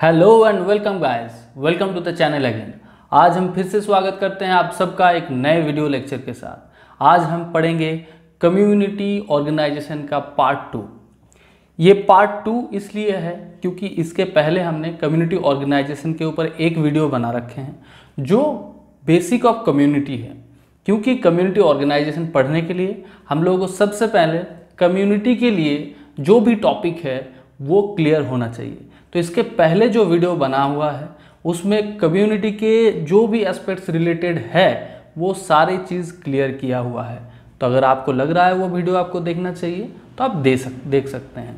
Hello and welcome guys welcome to the channel again आज हम फिर से स्वागत करते हैं आप सबका एक नए वीडियो लेक्चर के साथ। आज हम पढ़ेंगे कम्युनिटी ऑर्गेनाइजेशन का पार्ट टू ये पार्ट टू इसलिए है क्योंकि इसके पहले हमने कम्युनिटी ऑर्गेनाइजेशन के ऊपर एक वीडियो बना रखे हैं, जो बेसिक ऑफ़ कम्युनिटी है। क्योंकि कम्युनिटी ऑर्गेनाइजेशन पढ़ने के लिए हम लोगों को सबसे पहले कम्युनिटी के लिए जो भी टॉपिक है, वो क्लियर होना चाहिए। तो इसके पहले जो वीडियो बना हुआ है, उसमें कम्युनिटी के जो भी एस्पेक्ट्स रिलेटेड है, वो सारी चीज़ क्लियर किया हुआ है। तो अगर आपको लग रहा है वो वीडियो आपको देखना चाहिए तो आप दे सक, देख सकते हैं।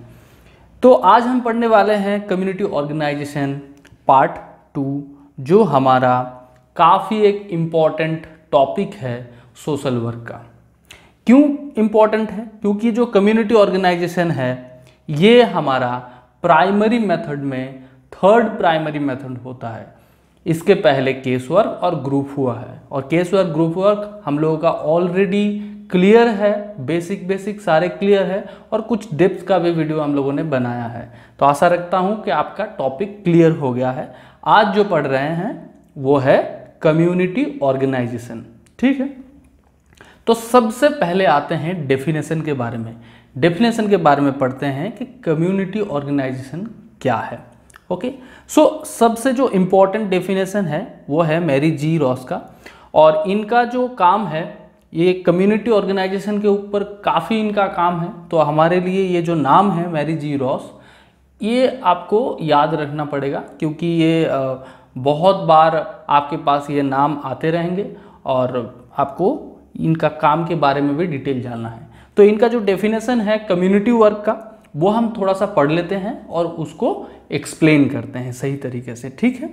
तो आज हम पढ़ने वाले हैं कम्युनिटी ऑर्गेनाइजेशन पार्ट टू जो हमारा काफ़ी एक इंपॉर्टेंट टॉपिक है सोशल वर्क का। क्यों इंपॉर्टेंट है? क्योंकि जो कम्युनिटी ऑर्गेनाइजेशन है, ये हमारा प्राइमरी मेथड में थर्ड प्राइमरी मेथड होता है। इसके पहले केस वर्क और ग्रुप हुआ है। और केस वर्क ग्रुप वर्क हम लोगों का ऑलरेडी क्लियर है बेसिक बेसिक सारे क्लियर है और कुछ डेप्थ का भी वीडियो हम लोगों ने बनाया है। तो आशा रखता हूँ कि आपका टॉपिक क्लियर हो गया है। आज जो पढ़ रहे हैं, वो है कम्युनिटी ऑर्गेनाइजेशन ठीक है? तो सबसे पहले आते हैं डेफिनेशन के बारे में। डेफिनेशन के बारे में पढ़ते हैं कि कम्युनिटी ऑर्गेनाइजेशन क्या है। ओके सो so, सबसे जो इम्पोर्टेंट डेफिनेशन है वो है मैरी जी रॉस का। और इनका जो काम है ये कम्युनिटी ऑर्गेनाइजेशन के ऊपर काफ़ी इनका काम है। तो हमारे लिए ये जो नाम है मैरी जी रॉस ये आपको याद रखना पड़ेगा क्योंकि ये बहुत बार आपके पास ये नाम आते रहेंगे और आपको इनका काम के बारे में भी डिटेल जानना है। तो इनका जो डेफिनेशन है कम्युनिटी वर्क का, वो हम थोड़ा सा पढ़ लेते हैं और उसको एक्सप्लेन करते हैं सही तरीके से, ठीक है?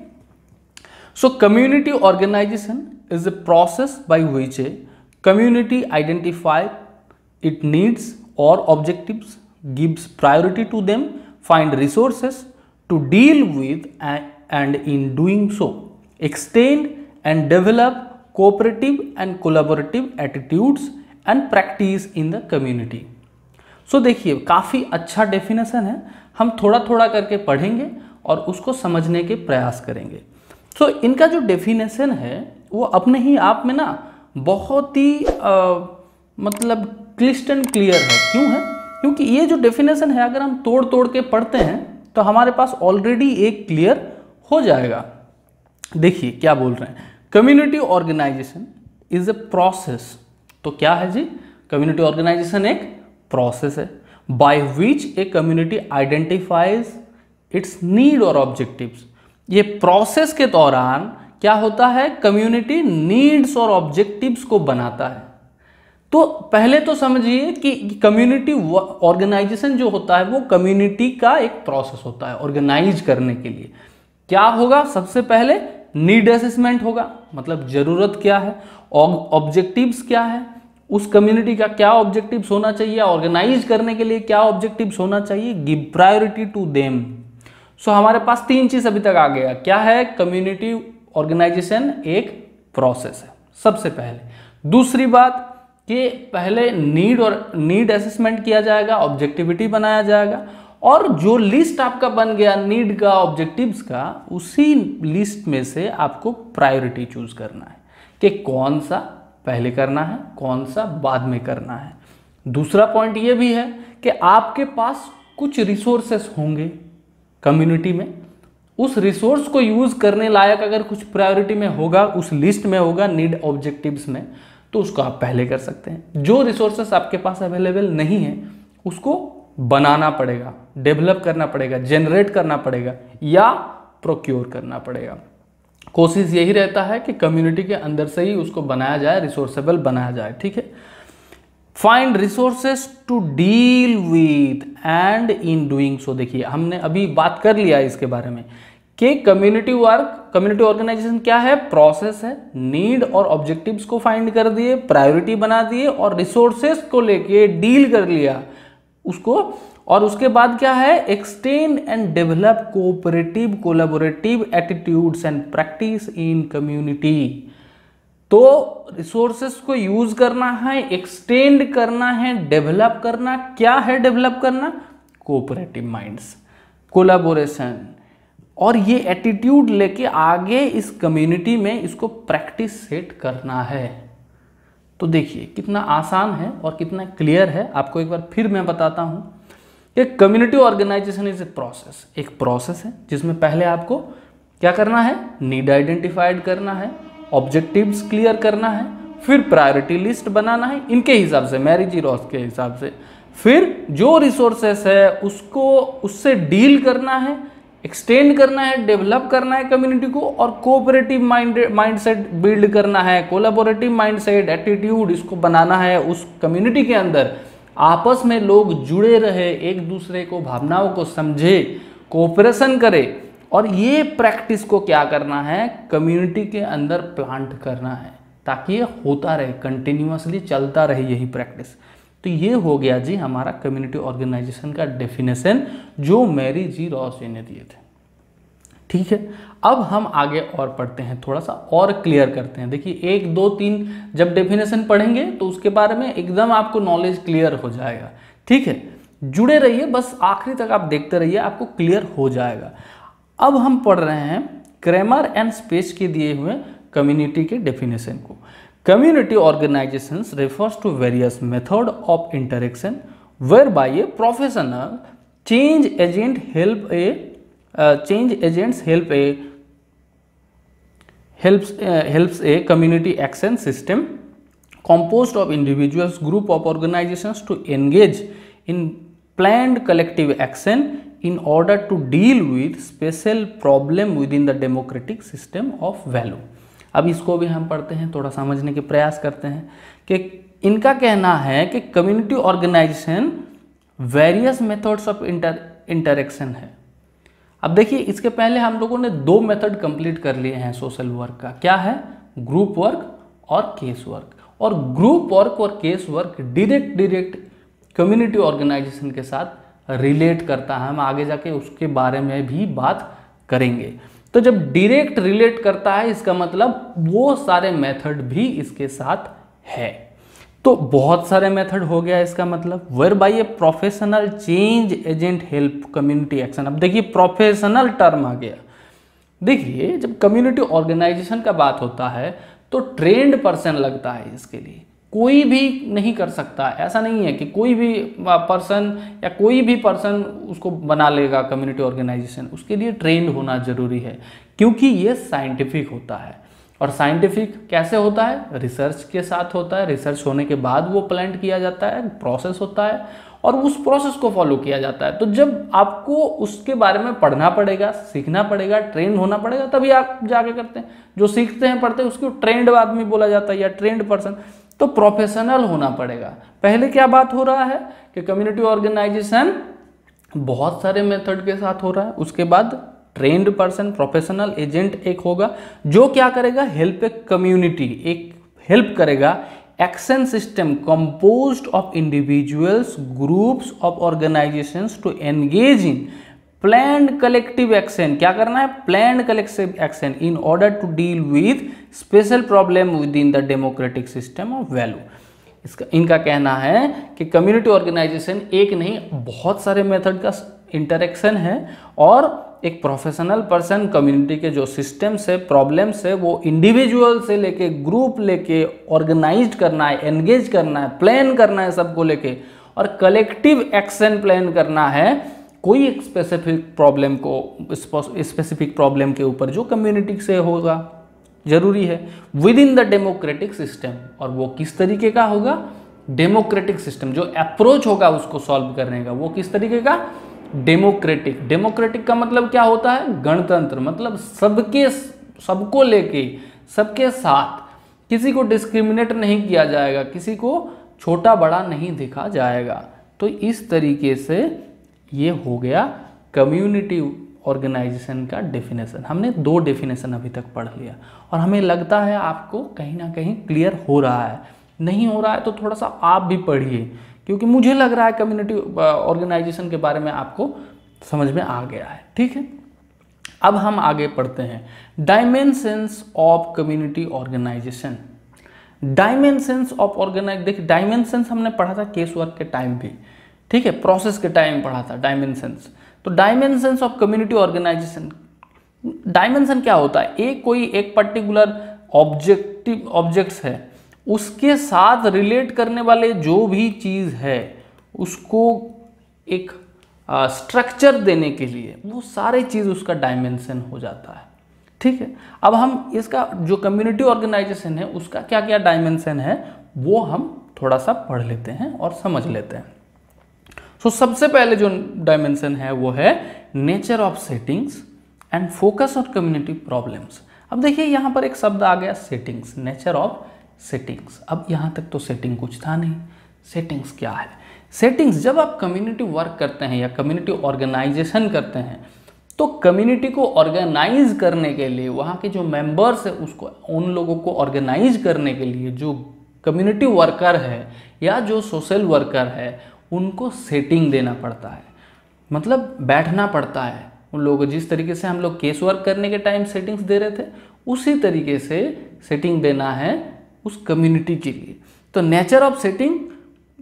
So community organisation is a process by which a community identify it needs और objectives gives priority to them find resources to deal with and in doing so extend and develop cooperative and collaborative attitudes and practice in the community so देखिए काफ़ी अच्छा definition है। हम थोड़ा थोड़ा करके पढ़ेंगे और उसको समझने के प्रयास करेंगे। सो so, इनका जो डेफिनेशन है वो अपने ही आप में ना बहुत ही आ, मतलब क्लिस्ट एंड क्लियर है। क्यों है? क्योंकि ये जो डेफिनेशन है अगर हम तोड़ तोड़ के पढ़ते हैं तो हमारे पास ऑलरेडी एक क्लियर हो जाएगा। देखिए क्या बोल रहे हैं? Community organisation is a process तो क्या है जी? कम्युनिटी ऑर्गेनाइजेशन एक प्रोसेस है by which a community identifies its need और ऑब्जेक्टिव्स ये प्रोसेस के दौरान क्या होता है? कम्युनिटी नीड्स और ऑब्जेक्टिव्स को बनाता है। तो पहले तो समझिए कि कम्युनिटी ऑर्गेनाइजेशन जो होता है, वो कम्युनिटी का एक प्रोसेस होता है ऑर्गेनाइज करने के लिए। क्या होगा? सबसे पहले नीड असेसमेंट होगा। मतलब ज़रूरत क्या है? ऑब्जेक्टिव्स क्या है? उस कम्युनिटी का क्या ऑब्जेक्टिव्स होना चाहिए ऑर्गेनाइज करने के लिए क्या ऑब्जेक्टिव्स होना चाहिए give priority to them so हमारे पास तीन चीज़ अभी तक आ गया। क्या है? कम्युनिटी ऑर्गेनाइजेशन एक प्रोसेस है, सबसे पहले। दूसरी बात कि पहले नीड और नीड असेसमेंट किया जाएगा ऑब्जेक्टिविटी बनाया जाएगा, और जो लिस्ट आपका बन गया नीड का ऑब्जेक्टिव्स का, उसी लिस्ट में से आपको प्रायोरिटी चूज़ करना है कि कौन सा पहले करना है, कौन सा बाद में करना है। दूसरा पॉइंट ये भी है कि आपके पास कुछ रिसोर्सेस होंगे कम्युनिटी में। उस रिसोर्स को यूज़ करने लायक अगर कुछ प्रायोरिटी में होगा, उस लिस्ट में होगा नीड ऑब्जेक्टिव्स में तो उसको आप पहले कर सकते हैं। जो रिसोर्सेस आपके पास अवेलेबल नहीं है, उसको बनाना पड़ेगा डेवलप करना पड़ेगा जनरेट करना पड़ेगा या प्रोक्योर करना पड़ेगा। कोशिश यही रहता है कि कम्युनिटी के अंदर से ही उसको बनाया जाए रिसोर्सेबल बनाया जाए, ठीक है? Find resources to deal with and in doing so देखिए, हमने अभी बात कर लिया इसके बारे में कि कम्युनिटी वर्क कम्युनिटी ऑर्गेनाइजेशन क्या है? प्रोसेस है। नीड और ऑब्जेक्टिव्स को फाइंड कर दिए प्रायोरिटी बना दिए और रिसोर्सेस को लेके डील कर लिया। उसको और उसके बाद क्या है? Extend and develop cooperative collaborative attitudes and practice in community तो रिसोर्सेस को यूज़ करना है एक्सटेंड करना है डेवलप करना, क्या है डेवलप करना? कोऑपरेटिव माइंड्स कोलाबोरेशन और ये एटीट्यूड लेके आगे इस कम्युनिटी में इसको प्रैक्टिस सेट करना है। तो देखिए, कितना आसान है और कितना क्लियर है। आपको एक बार फिर मैं बताता हूँ। कि community organisation is a process एक प्रोसेस है, जिसमें पहले आपको क्या करना है? नीड आइडेंटिफाइड करना है ऑब्जेक्टिव्स क्लियर करना है, फिर प्रायोरिटी लिस्ट बनाना है, इनके हिसाब से मैरिज रॉस के हिसाब से। फिर जो रिसोर्सेस है, उसको, उससे डील करना है एक्सटेंड करना है डेवलप करना है कम्युनिटी को, और कोऑपरेटिव माइंड माइंडसेट बिल्ड करना है कोलाबोरेटिव माइंडसेट एटीट्यूड इसको बनाना है उस कम्युनिटी के अंदर। आपस में लोग जुड़े रहे, एक दूसरे को भावनाओं को समझे कोऑपरेशन करे, और ये प्रैक्टिस को क्या करना है? कम्युनिटी के अंदर प्लांट करना है, ताकि ये होता रहे कंटिन्यूसली चलता रहे यही प्रैक्टिस तो ये हो गया जी हमारा कम्युनिटी ऑर्गेनाइजेशन का डेफिनेशन जो मैरी जी रॉस ने दिए थे। ठीक है? अब हम आगे और पढ़ते हैं थोड़ा सा और क्लियर करते हैं। देखिए एक दो तीन जब डेफिनेशन पढ़ेंगे तो उसके बारे में एकदम आपको नॉलेज क्लियर हो जाएगा। ठीक है? जुड़े रहिए बस आखिरी तक आप देखते रहिए आपको क्लियर हो जाएगा। अब हम पढ़ रहे हैं क्रेमर एंड स्पेस के दिए हुए कम्युनिटी के डेफिनेशन को। Community organizations refers to various method of interaction whereby a professional change agent help a uh, change agents help a helps helps a community action system composed of individuals group of organisation to engage in planned collective action in order to deal with special problem within the democratic system of value अब इसको भी हम पढ़ते हैं, थोड़ा समझने के प्रयास करते हैं कि इनका कहना है कि community organisation various methods of inter interaction है। अब देखिए, इसके पहले हम लोगों ने दो मेथड कंप्लीट कर लिए हैं सोशल वर्क का। क्या है? ग्रुप वर्क और केस वर्क। और ग्रुप वर्क और case work direct direct community organisation के साथ रिलेट करता है। हम आगे जाके उसके बारे में भी बात करेंगे। तो जब डायरेक्ट रिलेट करता है, इसका मतलब वो सारे मेथड भी इसके साथ है। तो बहुत सारे मेथड हो गया इसका मतलब whereby a professional change agent help community action अब देखिए प्रोफेशनल टर्म आ गया। देखिए, जब कम्युनिटी ऑर्गेनाइजेशन का बात होता है तो ट्रेंड पर्सन लगता है इसके लिए। कोई भी नहीं कर सकता। ऐसा नहीं है कि कोई भी पर्सन या कोई भी पर्सन उसको बना लेगा कम्युनिटी ऑर्गेनाइजेशन उसके लिए ट्रेंड होना ज़रूरी है, क्योंकि ये साइंटिफिक होता है। और साइंटिफिक कैसे होता है? रिसर्च के साथ होता है। रिसर्च होने के बाद वो प्लांट किया जाता है। प्रोसेस होता है और उस प्रोसेस को फॉलो किया जाता है। तो जब आपको उसके बारे में पढ़ना पड़ेगा, सीखना पड़ेगा ट्रेंड होना पड़ेगा, तभी आप जाके करते हैं। जो सीखते हैं, पढ़ते हैं, उसको ट्रेंड आदमी बोला जाता है या ट्रेंड पर्सन तो प्रोफेशनल होना पड़ेगा। पहले क्या बात हो रहा है कि कम्युनिटी ऑर्गेनाइजेशन बहुत सारे मेथड के साथ हो रहा है। उसके बाद ट्रेंड पर्सन प्रोफेशनल एजेंट एक होगा, जो क्या करेगा? हेल्प ए कम्युनिटी एक हेल्प करेगा action system composed of individuals groups of organisations to engage in planned collective action क्या करना है? Planned collective action in order to deal with special problem within the democratic system of value इसका, इनका कहना है कि community organisation एक नहीं, बहुत सारे मेथड का इंटरेक्शन है और एक प्रोफेशनल पर्सन कम्युनिटी के जो सिस्टम्स है प्रॉब्लम्स है, वो इंडिविजुअल से लेके ग्रुप लेके ऑर्गेनाइज करना है एंगेज करना है प्लान करना है सबको लेके और कलेक्टिव एक्शन प्लान करना है कोई एक स्पेसिफिक प्रॉब्लम को स्पेसिफिक प्रॉब्लम के ऊपर जो कम्युनिटी से होगा, ज़रूरी है। With in the democratic system और वो किस तरीके का होगा? डेमोक्रेटिक सिस्टम जो अप्रोच होगा उसको सॉल्व करने का, वो किस तरीके का? डेमोक्रेटिक। डेमोक्रेटिक का मतलब क्या होता है? गणतंत्र। मतलब सबके, सबको लेके, सबके साथ किसी को डिस्क्रिमिनेट नहीं किया जाएगा, किसी को छोटा बड़ा नहीं देखा जाएगा। तो इस तरीके से ये हो गया कम्युनिटी ऑर्गेनाइजेशन का डेफिनेशन हमने दो डेफिनेशन अभी तक पढ़ लिया। और हमें लगता है आपको कहीं ना कहीं क्लियर हो रहा है। नहीं हो रहा है तो थोड़ा सा आप भी पढ़िए। क्योंकि मुझे लग रहा है कम्युनिटी ऑर्गेनाइजेशन के बारे में आपको समझ में आ गया है, ठीक है? अब हम आगे पढ़ते हैं। Dimensions of community organisation dimensions of organise देखिए डायमेंशंस हमने पढ़ा था केस वर्क के टाइम भी ठीक है? प्रोसेस के टाइम पढ़ा था डायमेंशंस तो dimensions of community organisation dimension क्या होता है? एक कोई, एक पर्टिकुलर ऑब्जेक्टिव ऑब्जेक्ट्स है उसके साथ रिलेट करने वाले जो भी चीज़ है उसको एक स्ट्रक्चर देने के लिए वो सारे चीज़ उसका डायमेंशन हो जाता है। ठीक है? अब हम इसका जो कम्युनिटी ऑर्गेनाइजेशन है उसका क्या क्या डायमेंशन है वो हम थोड़ा सा पढ़ लेते हैं और समझ लेते हैं। सो so, सबसे पहले जो डायमेंशन है वो है nature of settings and focus on community problems अब देखिए यहाँ पर एक शब्द आ गया सेटिंग्स नेचर ऑफ़ सेटिंग्स। अब यहाँ तक तो सेटिंग कुछ था नहीं। सेटिंग्स क्या है? सेटिंग्स जब आप कम्युनिटी वर्क करते हैं या कम्युनिटी ऑर्गेनाइजेशन करते हैं तो कम्युनिटी को ऑर्गेनाइज करने के लिए, वहाँ के जो मेंबर्स है, उसको, उन लोगों को ऑर्गेनाइज करने के लिए जो कम्युनिटी वर्कर है या जो सोशल वर्कर है, उनको सेटिंग देना पड़ता है। मतलब बैठना पड़ता है। उन लोगों को जिस तरीके से हम लोग केस वर्क करने के टाइम सेटिंग्स दे रहे थे, उसी तरीके से सेटिंग देना है उस कम्युनिटी के लिए। तो नेचर ऑफ़ सेटिंग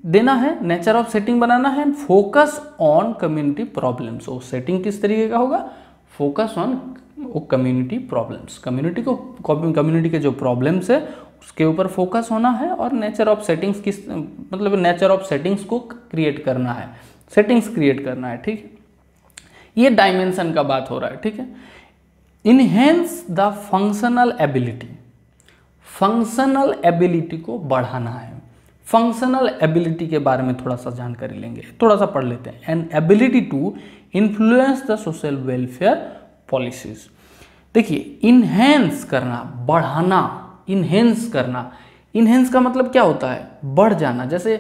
देना है नेचर ऑफ़ सेटिंग बनाना है फोकस ऑन कम्युनिटी प्रॉब्लम्स वो सेटिंग किस तरीके का होगा? फोकस ऑन वो कम्युनिटी प्रॉब्लम्स कम्युनिटी को कम्युनिटी के जो प्रॉब्लम्स है, उसके ऊपर फोकस होना है, और नेचर ऑफ़ सेटिंग्स किस मतलब नेचर ऑफ़ सेटिंग्स को क्रिएट करना है। सेटिंग्स क्रिएट करना है, ठीक है? ये डायमेंशन का बात हो रहा है, ठीक है? Enhance the functional ability functional ability को बढ़ाना है। फंक्शनल एबिलिटी के बारे में थोड़ा सा जानकारी लेंगे। थोड़ा सा पढ़ लेते हैं। And ability to influence the social welfare policies देखिए इन्हेंस करना बढ़ाना इन्हेंस करना इन्हेंस का मतलब क्या होता है? बढ़ जाना। जैसे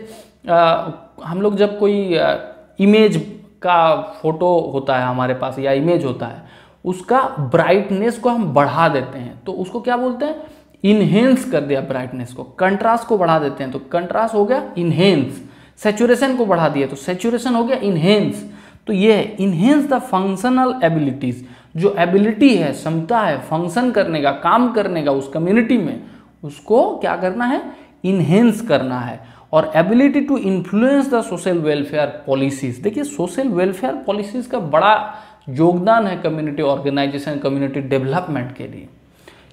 आ, हम लोग जब कोई आ, इमेज का फ़ोटो होता है हमारे पास या इमेज होता है उसका ब्राइटनेस को हम बढ़ा देते हैं। तो उसको क्या बोलते हैं? इनहेंस कर दिया ब्राइटनेस को। कंट्रास्ट को बढ़ा देते हैं तो कंट्रास्ट हो गया इनहेंस सेचुरेशन को बढ़ा दिया तो सेचुरेशन हो गया इनहेंस तो ये है इनहेंस द फंक्शनल एबिलिटीज जो एबिलिटी है, क्षमता है फ़ंक्शन करने का, काम करने का, उस कम्युनिटी में, उसको क्या करना है? इनहेंस करना है। और ability to influence the social welfare policies देखिए सोशल वेलफेयर पॉलिसीज़ का बड़ा योगदान है कम्युनिटी ऑर्गेनाइजेशन कम्युनिटी डेवलपमेंट के लिए।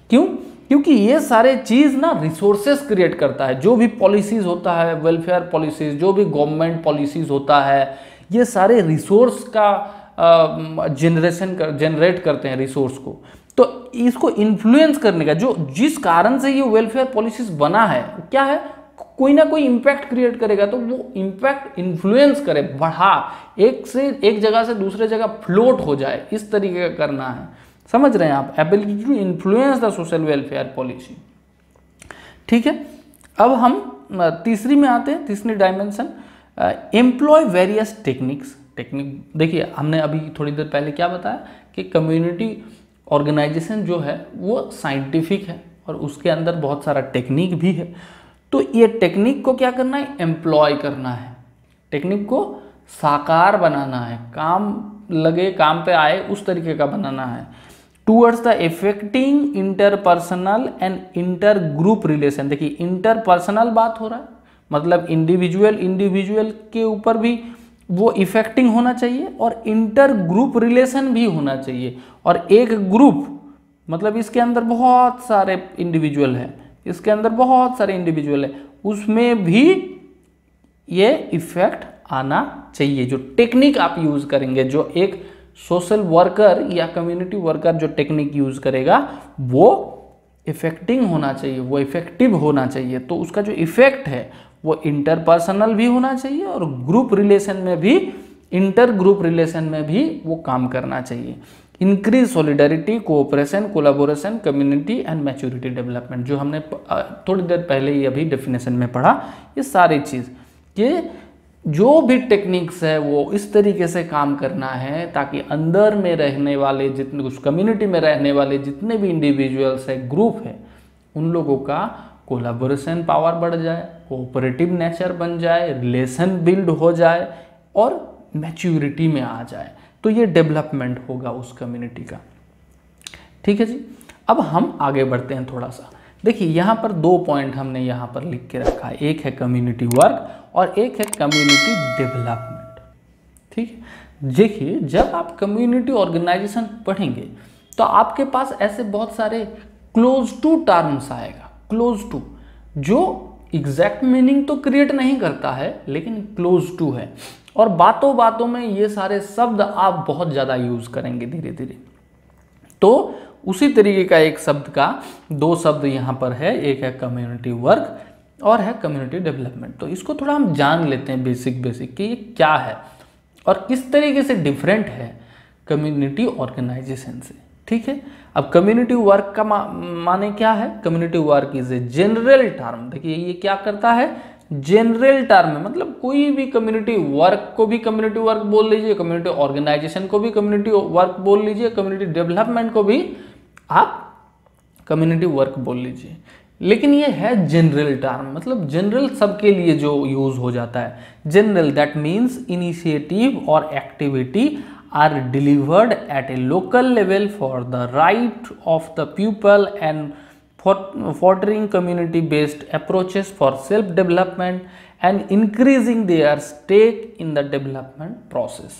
क्यों? क्योंकि ये सारे चीज़ ना रिसोर्सेस क्रिएट करता है। जो भी पॉलिसीज़ होता है वेलफेयर पॉलिसीज़ जो भी गवर्नमेंट पॉलिसीज़ होता है, ये सारे रिसोर्स का जनरेशन कर जनरेट करते हैं रिसोर्स को। तो इसको इन्फ्लुएंस करने का, जो जिस कारण से ये वेलफेयर पॉलिसीज़ बना है, क्या है? कोई ना कोई इम्पैक्ट क्रिएट करेगा तो वो इम्पैक्ट इन्फ्लुएंस करे। बढ़ा एक से, एक जगह से दूसरे जगह फ्लोट हो जाए, इस तरीके का करना है। समझ रहे हैं आप? Ability to influence the social welfare policy ठीक है? अब हम तीसरी में आते हैं, तीसरी dimension employ various techniques technique देखिए, हमने अभी थोड़ी देर पहले क्या बताया कि कम्युनिटी ऑर्गेनाइजेशन जो है, वो साइंटिफिक है और उसके अंदर बहुत सारा टेक्निक भी है। तो ये टेक्निक को क्या करना है? एम्प्लॉय करना है। टेक्निक को साकार बनाना है। काम लगे, काम पे आए, उस तरीके का बनाना है। Towards the effecting interpersonal and inter group relation देखिए इंटरपर्सनल बात हो रहा है मतलब इंडिविजुअल इंडिविजुअल के ऊपर भी वो इफेक्टिंग होना चाहिए और इंटर ग्रुप रिलेशन भी होना चाहिए। और एक ग्रुप मतलब इसके अंदर बहुत सारे इंडिविजुअल है, इसके अंदर बहुत सारे इंडिविजुअल है, उसमें भी ये इफ़ेक्ट आना चाहिए। जो टेक्निक आप यूज़ करेंगे, जो एक सोशल वर्कर या कम्युनिटी वर्कर जो टेक्निक यूज़ करेगा, वो इफेक्टिंग होना चाहिए, वो इफ़ेक्टिव होना चाहिए। तो उसका जो इफ़ेक्ट है, वो इंटरपर्सनल भी होना चाहिए और ग्रुप रिलेशन में भी इंटर ग्रुप रिलेशन में भी वो काम करना चाहिए। Increase solidarity cooperation collaboration community and maturity development जो हमने थोड़ी देर पहले ही अभी डेफिनेशन में पढ़ा, ये सारी चीज़। ये जो भी टेक्निक्स है, वो इस तरीके से काम करना है ताकि अंदर में रहने वाले जितने, उस कम्युनिटी में रहने वाले जितने भी इंडिविजुअल्स है ग्रुप है, उन लोगों का कोलाबोरेशन पावर बढ़ जाए कोऑपरेटिव नेचर बन जाए रिलेशन बिल्ड हो जाए और मैच्योरिटी में आ जाए। तो ये डेवलपमेंट होगा उस कम्युनिटी का। ठीक है जी? अब हम आगे बढ़ते हैं थोड़ा सा। देखिए, यहाँ पर दो पॉइंट हमने यहाँ पर लिख के रखा है। एक है कम्युनिटी वर्क और एक है कम्युनिटी डेवलपमेंट ठीक है? देखिए, जब आप कम्युनिटी ऑर्गेनाइजेशन पढ़ेंगे तो आपके पास ऐसे बहुत सारे क्लोज टू टर्म्स आएगा क्लोज टू जो एग्जैक्ट मीनिंग तो क्रिएट नहीं करता है, लेकिन क्लोज टू है। और बातों बातों में ये सारे शब्द आप बहुत ज़्यादा यूज़ करेंगे धीरे धीरे। तो उसी तरीके का एक शब्द का, दो शब्द यहाँ पर है, एक है कम्युनिटी वर्क और है कम्युनिटी डेवलपमेंट तो इसको थोड़ा हम जान लेते हैं बेसिक बेसिक कि ये क्या है और किस तरीके से डिफरेंट है कम्युनिटी ऑर्गेनाइजेशन से ठीक है? अब कम्युनिटी वर्क का मा, माने क्या है? Community work is a general term देखिए ये क्या करता है? जनरल टर्म है मतलब कोई भी कम्युनिटी वर्क को भी कम्युनिटी वर्क बोल लीजिए कम्युनिटी ऑर्गेनाइजेशन को भी कम्युनिटी वर्क बोल लीजिए कम्युनिटी डेवलपमेंट को भी आप कम्युनिटी वर्क बोल लीजिए। लेकिन ये है जनरल टर्म मतलब जनरल सबके लिए जो यूज़ हो जाता है। जनरल दैट मीन्स इनिशिएटिव और activity are delivered at a local level for the right of the people and fostering community based approaches for self development and increasing their stake in the development process.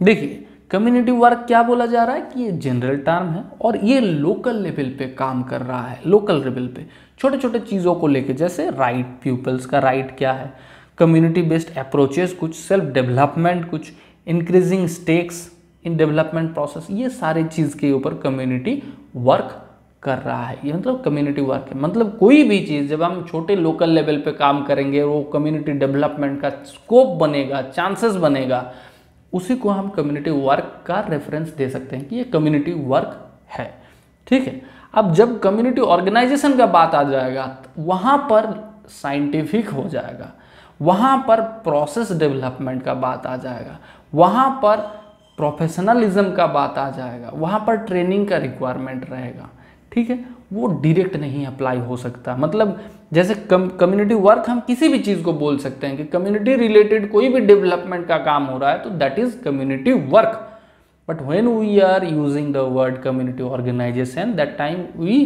देखिए community work क्या बोला जा रहा है कि ये general term है और ये लोकल लेवल पे काम कर रहा है लोकल लेवल पे। छोटे छोटे चीज़ों को लेके, जैसे राइट पीपल्स का राइट क्या है? कम्युनिटी बेस्ड अप्रोचेस कुछ सेल्फ डेवलपमेंट कुछ increasing stakes in development process ये सारी चीज़ के ऊपर कम्युनिटी वर्क कर रहा है। ये मतलब कम्युनिटी वर्क है। मतलब कोई भी चीज़, जब हम छोटे लोकल लेवल पे काम करेंगे, वो कम्युनिटी डेवलपमेंट का स्कोप बनेगा चांसेस बनेगा, उसी को हम कम्युनिटी वर्क का रेफरेंस दे सकते हैं कि ये कम्युनिटी वर्क है। ठीक है? अब जब कम्युनिटी ऑर्गेनाइजेशन का बात आ जाएगा, वहाँ पर साइंटिफिक हो जाएगा, वहाँ पर प्रोसेस डेवलपमेंट का बात आ जाएगा, वहाँ पर प्रोफेशनलिज्म का बात आ जाएगा, वहाँ पर ट्रेनिंग का रिक्वायरमेंट रहेगा, ठीक है? वो डायरेक्ट नहीं अप्लाई हो सकता। मतलब जैसे कम्युनिटी वर्क हम किसी भी चीज़ को बोल सकते हैं कि कम्युनिटी रिलेटेड कोई भी डेवलपमेंट का काम हो रहा है तो that is community work but when we are using the word community organisation that time we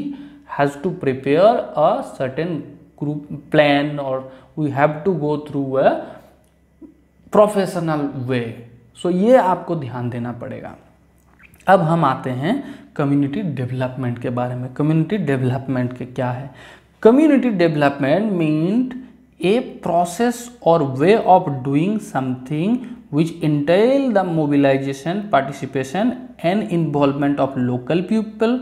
has to prepare a certain group plan और we have to go through a professional way so ये आपको ध्यान देना पड़ेगा। अब हम आते हैं कम्युनिटी डेवलपमेंट के बारे में। कम्युनिटी डेवलपमेंट के क्या है? Community development mean a process और way of doing something which entail the mobilisation participation and involvement of local people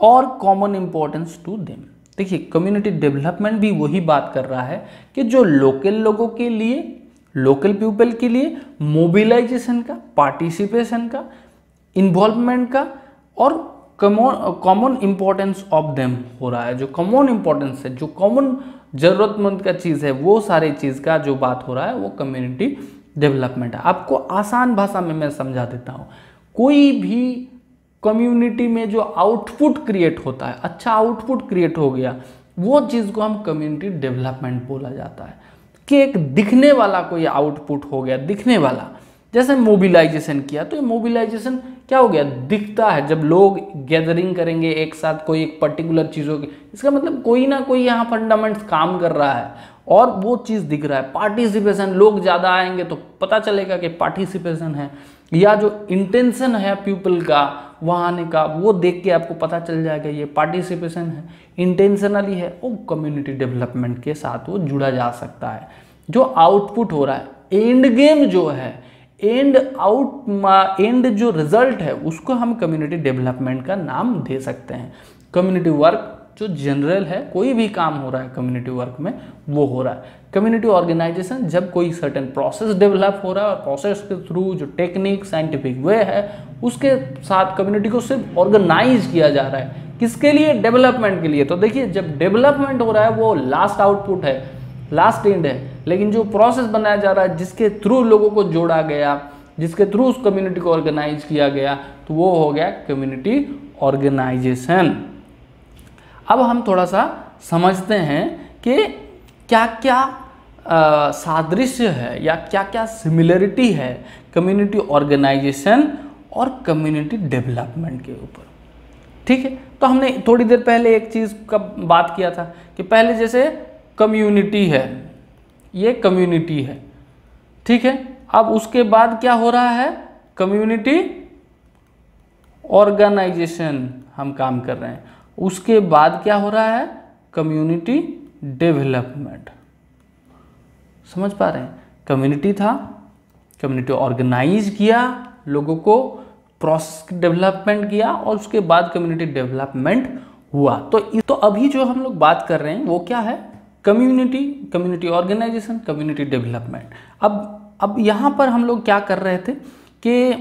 और कॉमन इंपॉर्टेंस टू देम देखिए कम्युनिटी डेवलपमेंट भी वही बात कर रहा है कि जो लोकल लोगों के लिए लोकल पीपल के लिए मोबिलाइजेशन का पार्टिसिपेशन का इन्वॉल्वमेंट का और कॉमन इंपॉर्टेंस ऑफ़ देम हो रहा है। जो कॉमन इंपॉर्टेंस है, जो कॉमन ज़रूरतमंद का चीज़ है, वो सारी चीज़ का जो बात हो रहा है, वो कम्युनिटी डेवलपमेंट है। आपको आसान भाषा में मैं समझा देता हूँ। कोई भी कम्युनिटी में जो आउटपुट क्रिएट होता है अच्छा आउटपुट क्रिएट हो गया, वो चीज़ को हम कम्युनिटी डेवलपमेंट बोला जाता है। कि एक दिखने वाला कोई आउटपुट हो गया, दिखने वाला। जैसे मोबिलाइजेशन किया तो ये मोबिलाइजेशन क्या हो गया? दिखता है। जब लोग गैदरिंग करेंगे, एक साथ कोई एक पर्टिकुलर चीज़ों की इसका मतलब कोई ना कोई यहाँ फंडामेंट्स काम कर रहा है। और वो चीज़ दिख रहा है। पार्टिसिपेशन लोग ज़्यादा आएँगे तो पता चलेगा कि पार्टिसिपेशन है। या जो इंटेंशन है पीपल का, वहाँ आने का, वो देख के आपको पता चल जाएगा ये पार्टिसिपेशन है। इंटेंशनली है, वो कम्युनिटी डेवलपमेंट के साथ वो जुड़ा जा सकता है। जो आउटपुट हो रहा है एंड गेम जो है एंड आउट एंड जो रिज़ल्ट है, उसको हम कम्युनिटी डेवलपमेंट का नाम दे सकते हैं। कम्युनिटी वर्क जो जनरल है, कोई भी काम हो रहा है कम्युनिटी वर्क में, वो हो रहा है। कम्युनिटी ऑर्गेनाइजेशन जब कोई सर्टेन प्रोसेस डेवलप हो रहा है और प्रोसेस के थ्रू जो टेक्निक साइंटिफिक वे है, उसके साथ कम्युनिटी को सिर्फ़ ऑर्गेनाइज किया जा रहा है। किसके लिए? डेवलपमेंट के लिए। तो देखिए, जब डेवलपमेंट हो रहा है, वो लास्ट आउटपुट है लास्ट एंड है। लेकिन जो प्रोसेस बनाया जा रहा है, जिसके थ्रू लोगों को जोड़ा गया, जिसके थ्रू उस कम्युनिटी को ऑर्गेनाइज किया गया तो वो हो गया कम्युनिटी ऑर्गेनाइजेशन अब हम थोड़ा सा समझते हैं कि क्या क्या सादृश्य है या क्या क्या सिमिलरिटी है कम्युनिटी ऑर्गेनाइजेशन और कम्युनिटी डेवलपमेंट के ऊपर। ठीक है? तो हमने थोड़ी देर पहले एक चीज़ का बात किया था कि पहले जैसे कम्युनिटी है, ये कम्युनिटी है। ठीक है? अब उसके बाद क्या हो रहा है? कम्युनिटी ऑर्गेनाइजेशन हम काम कर रहे हैं। उसके बाद क्या हो रहा है? कम्युनिटी डेवलपमेंट समझ पा रहे हैं? कम्युनिटी था कम्युनिटी ऑर्गेनाइज किया, लोगों को प्रोसेस डेवलपमेंट किया और उसके बाद कम्युनिटी डेवलपमेंट हुआ। तो तो अभी जो हम लोग बात कर रहे हैं, वो क्या है? Community community organisation community development अब अब यहाँ पर हम लोग क्या कर रहे थे कि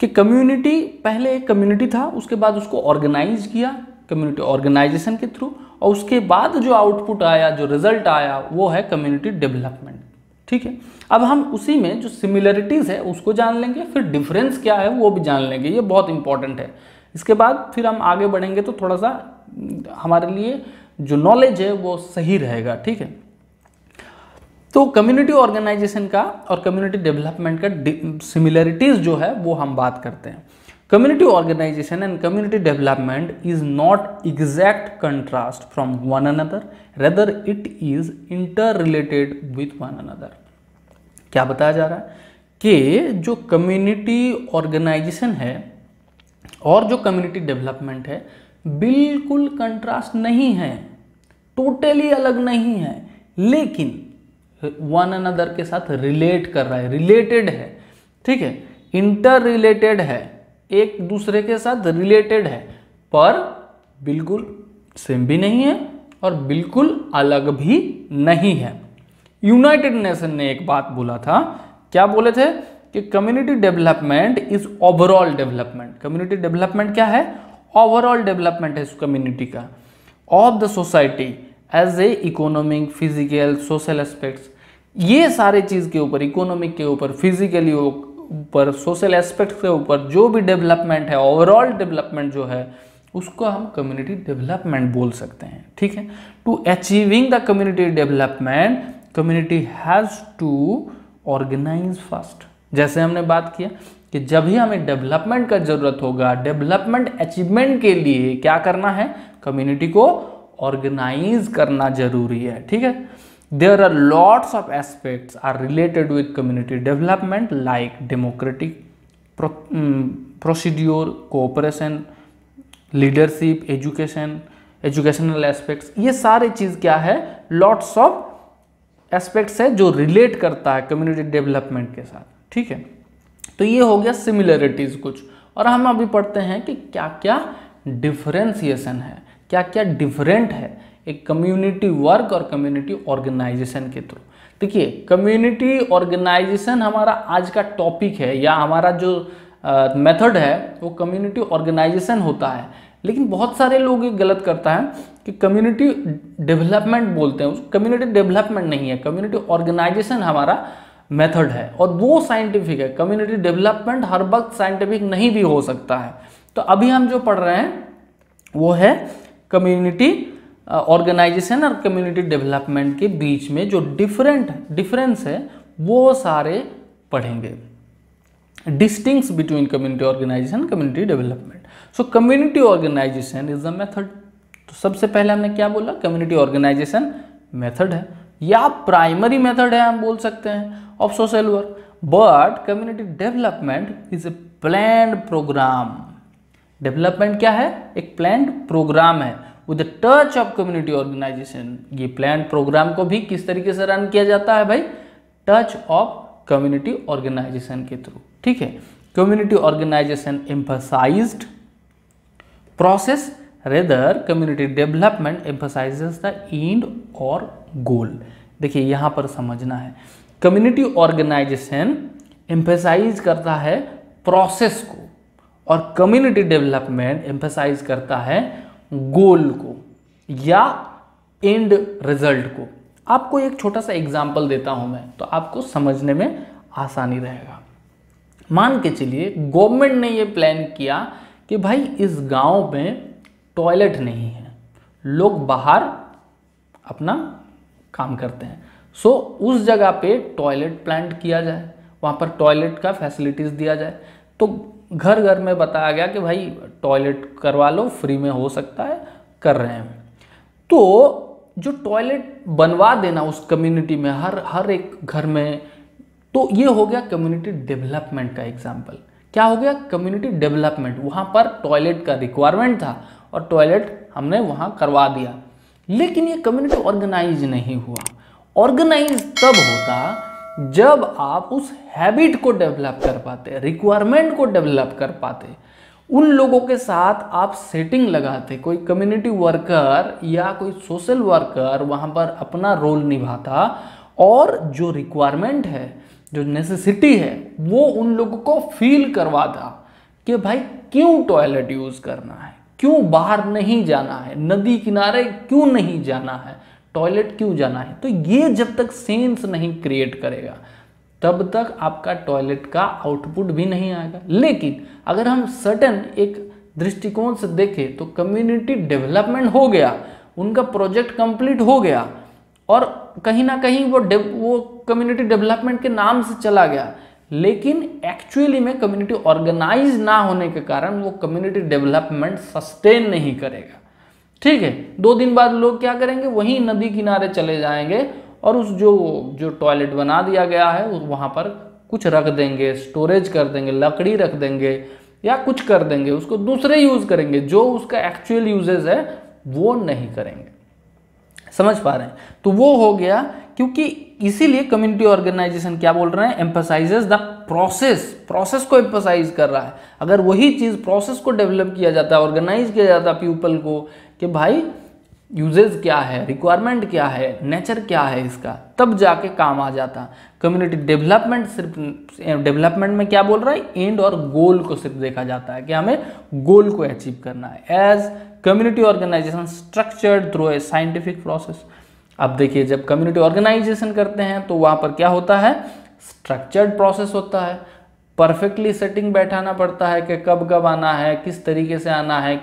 कि कम्युनिटी पहले एक कम्युनिटी था, उसके बाद उसको ऑर्गेनाइज किया कम्युनिटी ऑर्गेनाइजेशन के थ्रू और उसके बाद जो आउटपुट आया, जो रिज़ल्ट आया, वो है कम्युनिटी डेवलपमेंट ठीक है? अब हम उसी में जो सिमिलरिटीज़ है, उसको जान लेंगे, फिर डिफरेंस क्या है, वो भी जान लेंगे। ये बहुत इंपॉर्टेंट है। इसके बाद फिर हम आगे बढ़ेंगे तो थोड़ा सा, हमारे लिए जो नॉलेज है, वो सही रहेगा। ठीक है? तो कम्युनिटी ऑर्गेनाइजेशन का और कम्युनिटी डेवलपमेंट का सिमिलरिटीज जो है, वो हम बात करते हैं। Community organisation and community development is not exact contrast from one another rather it is inter related with one another क्या बताया जा रहा है? कि जो कम्युनिटी ऑर्गेनाइजेशन है और जो कम्युनिटी डेवलपमेंट है, बिल्कुल कंट्रास्ट नहीं है टोटली अलग नहीं है। लेकिन वन अनदर के साथ रिलेट कर रहा है रिलेटेड है, ठीक है? इंटर रिलेटेड है, एक दूसरे के साथ रिलेटेड है, पर बिल्कुल सेम भी नहीं है और बिल्कुल अलग भी नहीं है। यूनाइटेड नेशन ने एक बात बोला था, क्या बोले थे? कि community development is overall development community development क्या है? ओवरऑल डेवलपमेंट है इस कम्युनिटी का। Of the society as a economic physical social aspects ये सारे चीज़ के ऊपर इकोनॉमिक के ऊपर फिजिकली ऊपर सोशल एस्पेक्ट के ऊपर जो भी डेवलपमेंट है ओवरऑल डेवलपमेंट जो है, उसको हम कम्युनिटी डेवलपमेंट बोल सकते हैं, ठीक है? To achieving the community development community has to organise first जैसे हमने बात किया कि जब ही हमें डेवलपमेंट का ज़रूरत होगा डेवलपमेंट अचीवमेंट के लिए क्या करना है? कम्युनिटी को ऑर्गेनाइज करना ज़रूरी है, ठीक है? There are lots of aspects are related with community development like democratic procedure cooperation leadership education educational aspects ये सारे चीज़ क्या है? लॉट्स ऑफ़ एस्पेक्ट्स है जो रिलेट करता है कम्युनिटी डेवलपमेंट के साथ, ठीक है? तो ये हो गया सिमिलरिटीज कुछ। और हम अभी पढ़ते हैं कि क्या क्या डिफरेंशिएशन है। क्या क्या डिफरेंट है एक कम्युनिटी वर्क और कम्युनिटी ऑर्गेनाइजेशन के थ्रू देखिए कम्युनिटी ऑर्गेनाइजेशन हमारा आज का टॉपिक है या हमारा जो मेथड है, वो कम्युनिटी ऑर्गेनाइजेशन होता है। लेकिन बहुत सारे लोग ये गलत करता है कि कम्युनिटी डेवलपमेंट बोलते हैं। कम्युनिटी डेवलपमेंट नहीं है। कम्युनिटी ऑर्गेनाइजेशन हमारा मेथड है। और वो साइंटिफिक है। कम्युनिटी डेवलपमेंट हर वक्त साइंटिफिक नहीं भी हो सकता है। तो अभी हम जो पढ़ रहे हैं, वो है कम्युनिटी ऑर्गेनाइजेशन और कम्युनिटी डेवलपमेंट के बीच में जो डिफरेंट डिफरेंस है, वो सारे पढ़ेंगे। Distinction between community organisation community development so community organisation is the method तो सबसे पहले हमने क्या बोला? कम्युनिटी ऑर्गेनाइजेशन मेथड है। या प्राइमरी मेथड है, हम बोल सकते हैं of social work but community development is a plan programme development क्या है? एक प्लान प्रोग्राम है। With touch of community organisation ये प्लान प्रोग्राम को भी किस तरीके से रन किया जाता है भाई? टच ऑफ़ कम्युनिटी ऑर्गेनाइजेशन के थ्रू ठीक है? Community organisation emphasised process rather community development emphasises the end और गोल देखिए, यहाँ पर समझना है। कम्युनिटी ऑर्गेनाइजेशन एम्फेसाइज करता है प्रोसेस को। और कम्युनिटी डेवलपमेंट एम्फेसाइज करता है गोल को या एंड रिज़ल्ट को। आपको एक छोटा सा एग्ज़ाम्पल देता हूँ मैं तो आपको समझने में आसानी रहेगा। मान के चलिए गवर्नमेंट ने ये प्लान किया कि भाई इस गाँव में टॉयलेट नहीं है लोग बाहर अपना काम करते हैं। सो so, उस जगह पे टॉयलेट प्लांट किया जाए वहाँ पर टॉयलेट का फैसिलिटीज़ दिया जाए। तो घर घर में बताया गया कि भाई टॉयलेट करवा लो फ्री में हो सकता है, कर रहे हैं। तो जो टॉयलेट बनवा देना उस कम्युनिटी में, हर हर एक घर में तो ये हो गया कम्युनिटी डेवलपमेंट का एग्ज़ाम्पल क्या हो गया? कम्युनिटी डेवलपमेंट वहाँ पर टॉयलेट का रिक्वायरमेंट था और टॉयलेट हमने वहाँ करवा दिया। लेकिन ये कम्युनिटी ऑर्गेनाइज नहीं हुआ। ऑर्गेनाइज तब होता जब आप उस हैबिट को डेवलप कर पाते, रिक्वायरमेंट को डेवलप कर पाते, उन लोगों के साथ आप सेटिंग लगाते, कोई कम्युनिटी वर्कर या कोई सोशल वर्कर वहाँ पर अपना रोल निभाता, और जो रिक्वायरमेंट है, जो नेसेसिटी है, वो उन लोगों को फील करवाता कि भाई क्यों टॉयलेट यूज़ करना है, क्यों बाहर नहीं जाना है, नदी किनारे क्यों नहीं जाना है टॉयलेट क्यों जाना है? तो ये जब तक सेंस नहीं क्रिएट करेगा, तब तक आपका टॉयलेट का आउटपुट भी नहीं आएगा। लेकिन अगर हम सडन एक दृष्टिकोण से देखें तो कम्युनिटी डेवलपमेंट हो गया, उनका प्रोजेक्ट कंप्लीट हो गया, और कहीं ना कहीं वो वो कम्युनिटी डेवलपमेंट के नाम से चला गया। लेकिन एक्चुअली में कम्युनिटी ऑर्गेनाइज ना होने के कारण वो कम्युनिटी डेवलपमेंट सस्टेन नहीं करेगा। ठीक है, दो दिन बाद लोग क्या करेंगे, वहीं नदी किनारे चले जाएँगे और उस जो जो टॉयलेट बना दिया गया है वहाँ पर कुछ रख देंगे स्टोरेज कर देंगे, लकड़ी रख देंगे या कुछ कर देंगे, उसको दूसरे यूज़ करेंगे, जो उसका एक्चुअल यूजेज है, वो नहीं करेंगे। समझ पा रहे हैं? तो वो हो गया, क्योंकि इसीलिए कम्युनिटी ऑर्गेनाइजेशन क्या बोल रहे हैं? एम्फोसाइजेस द प्रोसेस प्रोसेस को एम्फोसाइज कर रहा है। अगर वही चीज़ प्रोसेस को डेवलप किया जाता है ऑर्गेनाइज किया जाता है पीपल को कि भाई यूजेज क्या है रिक्वायरमेंट क्या है नेचर क्या है इसका? तब जाके काम आ जाता। कम्युनिटी डेवलपमेंट सिर्फ़ डेवलपमेंट में क्या बोल रहा है? एंड और गोल को सिर्फ़ देखा जाता है कि हमें गोल को अचीव करना है। As community organisation structured through a scientific process अब देखिए, जब कम्युनिटी ऑर्गेनाइजेशन करते हैं तो वहाँ पर क्या होता है? स्ट्रक्चर्ड प्रोसेस होता है। परफेक्टली सेटिंग बैठाना पड़ता है कि कब कब आना है, किस तरीके से आना है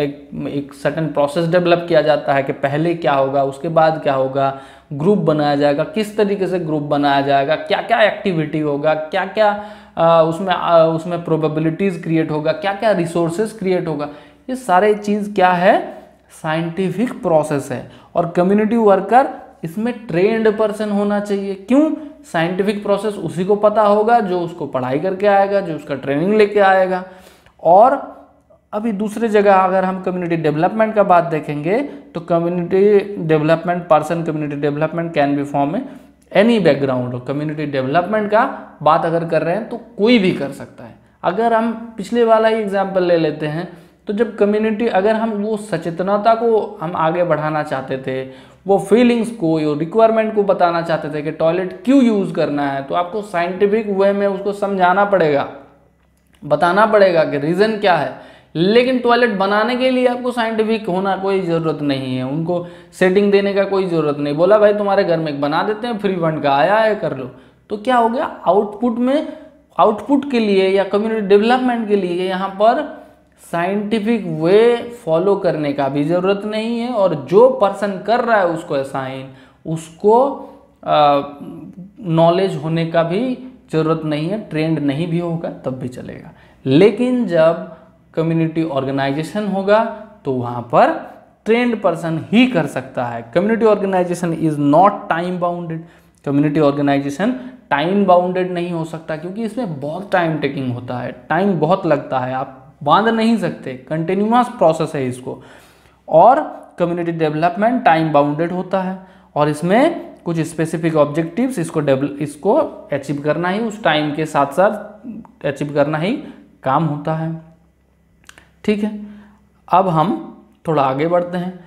एक एक सर्टन प्रोसेस डेवलप किया जाता है कि पहले क्या होगा उसके बाद क्या होगा ग्रुप बनाया जाएगा किस तरीके से ग्रुप बनाया जाएगा क्या क्या एक्टिविटी होगा क्या क्या आ, उसमें आ, उसमें प्रोबेबिलिटीज़ क्रिएट होगा क्या क्या रिसोर्सेज क्रिएट होगा ये सारे चीज़ क्या है? साइंटिफिक प्रोसेस है। और कम्युनिटी वर्कर इसमें ट्रेंड पर्सन होना चाहिए। क्यों? साइंटिफिक प्रोसेस उसी को पता होगा जो उसको पढ़ाई करके आएगा जो उसका ट्रेनिंग लेके आएगा। और अभी दूसरे जगह अगर हम कम्युनिटी डेवलपमेंट का बात देखेंगे तो community development person community development can be form any background community development का बात अगर कर रहे हैं तो कोई भी कर सकता है। अगर हम पिछले वाला ही एग्ज़ाम्पल ले लेते हैं तो जब कम्युनिटी अगर हम वो सचेतनता को हम आगे बढ़ाना चाहते थे, वो फीलिंग्स को या रिक्वायरमेंट को बताना चाहते थे कि टॉयलेट क्यों यूज़ करना है तो आपको साइंटिफिक वे में उसको समझाना पड़ेगा। बताना पड़ेगा कि रीज़न क्या है। लेकिन टॉयलेट बनाने के लिए आपको साइंटिफिक होना कोई ज़रूरत नहीं है, उनको सेटिंग देने का कोई ज़रूरत नहीं। बोला, भाई, तुम्हारे घर में एक बना देते हैं फ्री फंड का, आया है, कर लो। तो क्या हो गया? आउटपुट में आउटपुट के लिए या कम्युनिटी डेवलपमेंट के लिए यहाँ पर साइंटिफिक वे फॉलो करने का भी ज़रूरत नहीं है और जो पर्सन कर रहा है उसको असाइन उसको नॉलेज होने का भी ज़रूरत नहीं है ट्रेंड नहीं भी होगा, तब भी चलेगा। लेकिन जब कम्युनिटी ऑर्गेनाइजेशन होगा तो वहाँ पर ट्रेंड पर्सन ही कर सकता है। Community organisation is not time bounded community organisation time bounded नहीं हो सकता, क्योंकि इसमें बहुत टाइम टेकिंग होता है। टाइम बहुत लगता है, आप बाँध नहीं सकते। कंटिन्यूस प्रोसेस है इसको। और कम्युनिटी डेवलपमेंट टाइम बाउंडेड होता है। और इसमें कुछ स्पेसिफिक ऑब्जेक्टिव्स इसको डेवलप इसको अचीव करना ही, उस टाइम के साथ साथ अचीव करना ही काम होता है। ठीक है? अब हम थोड़ा आगे बढ़ते हैं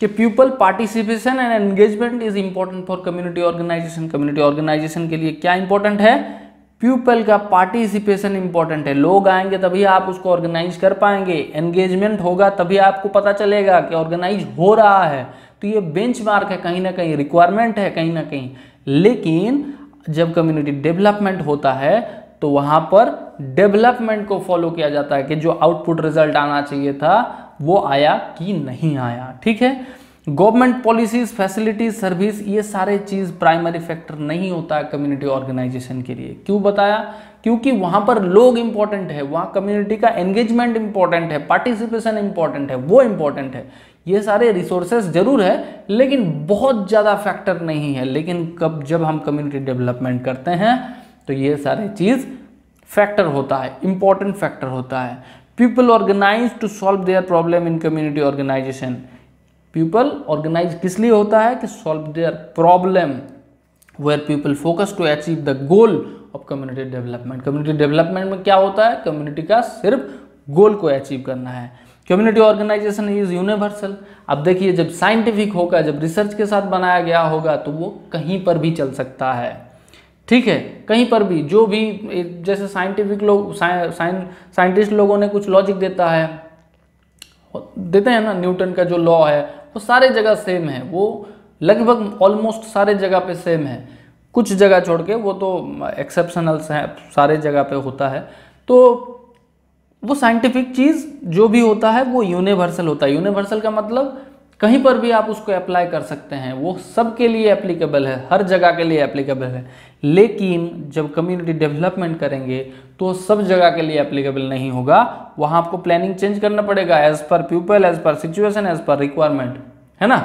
कि people participation and engagement is important for community organisation community organisation के लिए क्या इंपॉर्टेंट है? पीपल का पार्टिसिपेशन इंपॉर्टेंट है। लोग आएँगे तभी आप उसको ऑर्गेनाइज कर पाएँगे। एंगेजमेंट होगा तभी आपको पता चलेगा कि ऑर्गेनाइज हो रहा है। तो ये बेंचमार्क है, कहीं ना कहीं रिक्वायरमेंट है, कहीं ना कहीं। लेकिन जब कम्युनिटी डेवलपमेंट होता है तो वहाँ पर डेवलपमेंट को फॉलो किया जाता है कि जो आउटपुट रिज़ल्ट आना चाहिए था, वो आया कि नहीं आया, ठीक है? गवर्नमेंट पॉलिसीज़ फैसिलिटीज़ सर्विस ये सारे चीज़ प्राइमरी फैक्टर नहीं होता है कम्युनिटी ऑर्गेनाइजेशन के लिए। क्यों बताया? क्योंकि वहाँ पर लोग इंपॉर्टेंट है, वहाँ कम्युनिटी का एंगेजमेंट इंपॉर्टेंट है पार्टिसिपेशन इंपॉर्टेंट है, वो इंपॉर्टेंट है। ये सारे रिसोर्सेज ज़रूर है, लेकिन बहुत ज़्यादा फैक्टर नहीं है। लेकिन कब, जब हम कम्युनिटी डेवलपमेंट करते हैं तो ये सारे चीज़ फैक्टर होता है इंपॉर्टेंट फैक्टर होता है। People organise to solve their problem in community organisation people organise किस लिए होता है? कि solve their problem where people focus to achieve the goal of community development community development में क्या होता है? कम्युनिटी का सिर्फ़ गोल को अचीव करना है। कम्युनिटी ऑर्गेनाइजेशन इज़ यूनिवर्सल अब देखिए, जब साइंटिफिक होगा, जब रिसर्च के साथ बनाया गया होगा तो वो कहीं पर भी चल सकता है। ठीक है, कहीं पर भी, जो भी जैसे साइंटिफिक लोग साइंटिस्ट लोगों ने कुछ लॉजिक देता है, देते हैं ना, न्यूटन का जो लॉ है, वो सारे जगह सेम है, वो लगभग ऑलमोस्ट सारे जगह पे सेम है। कुछ जगह छोड़ के, वो तो एक्सेप्शनल्स हैं, सारे जगह पे होता है। तो वो साइंटिफिक चीज़, जो भी होता है, वो यूनिवर्सल होता है। यूनिवर्सल का मतलब कहीं पर भी आप उसको अप्लाई कर सकते हैं। वो सबके लिए एप्लीकेबल है, हर जगह के लिए एप्लीकेबल है। लेकिन जब कम्युनिटी डेवलपमेंट करेंगे तो सब जगह के लिए एप्लीकेबल नहीं होगा। वहाँ आपको प्लानिंग चेंज करना पड़ेगा as per people as per situation as per requirement है ना?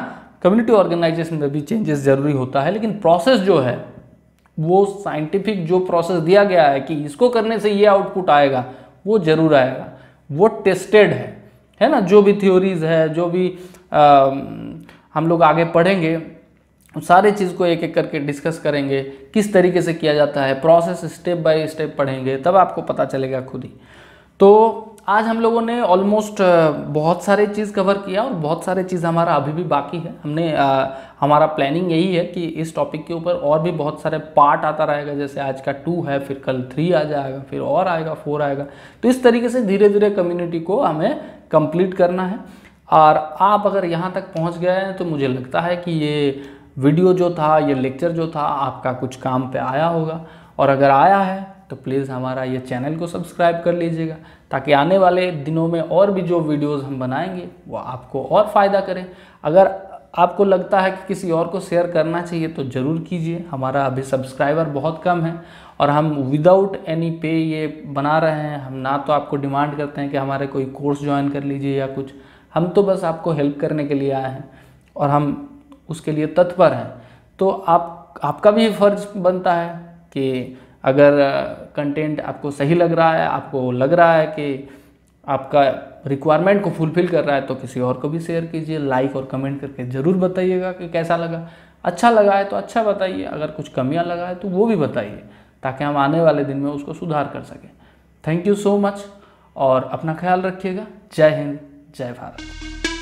कम्युनिटी ऑर्गेनाइजेशन में भी चेंजेस ज़रूरी होता है, लेकिन प्रोसेस जो है, वो साइंटिफिक जो प्रोसेस दिया गया है कि इसको करने से ये आउटपुट आएगा, वो ज़रूर आएगा। वो टेस्टेड है। है ना? जो भी थ्योरीज है, जो भी हम लोग आगे पढ़ेंगे सारे चीज़ को एक एक करके डिस्कस करेंगे किस तरीके से किया जाता है प्रोसेस स्टेप बाय स्टेप पढ़ेंगे तब आपको पता चलेगा खुद ही। तो आज हम लोगों ने ऑलमोस्ट बहुत सारे चीज़ कवर किया और बहुत सारे चीज़ हमारा अभी भी बाकी है। हमने आ, हमारा प्लानिंग यही है कि इस टॉपिक के ऊपर और भी बहुत सारे पार्ट आता रहेगा जैसे आज का टू है फिर कल थ्री आ जाएगा फिर और आएगा फोर आएगा। तो इस तरीके से धीरे धीरे कम्युनिटी को हमें कंप्लीट करना है। और आप अगर यहाँ तक पहुँच गए हैं तो मुझे लगता है कि ये वीडियो जो था, ये लेक्चर जो था, आपका कुछ काम पे आया होगा। और अगर आया है तो प्लीज़ हमारा ये चैनल को सब्सक्राइब कर लीजिएगा, ताकि आने वाले दिनों में और भी जो वीडियोस हम बनाएँगे, वो आपको और फ़ायदा करें। अगर आपको लगता है कि किसी और को शेयर करना चाहिए तो ज़रूर कीजिए। हमारा अभी सब्सक्राइबर बहुत कम है और हम विदाउट एनी पे ये बना रहे हैं। हम ना तो आपको डिमांड करते हैं कि हमारे कोई कोर्स ज्वाइन कर लीजिए या कुछ। हम तो बस आपको हेल्प करने के लिए आए हैं और हम उसके लिए तत्पर हैं। तो आप, आपका भी फ़र्ज़ बनता है कि अगर कंटेंट आपको सही लग रहा है, आपको लग रहा है कि आपका रिक्वायरमेंट को फुलफ़िल कर रहा है तो किसी और को भी शेयर कीजिए लाइक और कमेंट करके ज़रूर बताइएगा कि कैसा लगा। अच्छा लगा है तो अच्छा बताइए, अगर कुछ कमियाँ लगा है तो वो भी बताइए, ताकि हम आने वाले दिन में उसको सुधार कर सकें। थैंक यू सो मच और अपना ख्याल रखिएगा। जय हिंद। जय भारत